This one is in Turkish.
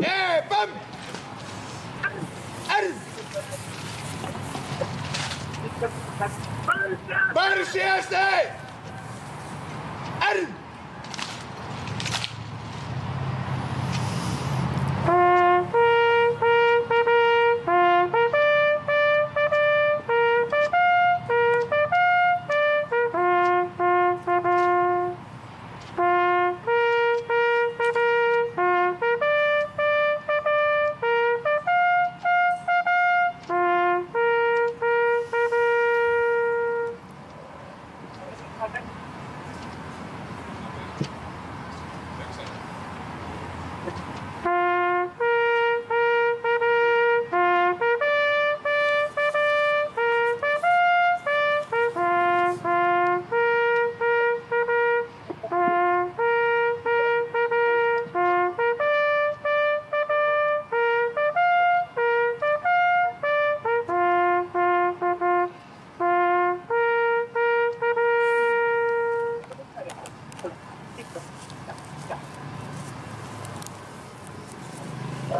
Yefem! Erz! Barış yaşlı! Erz!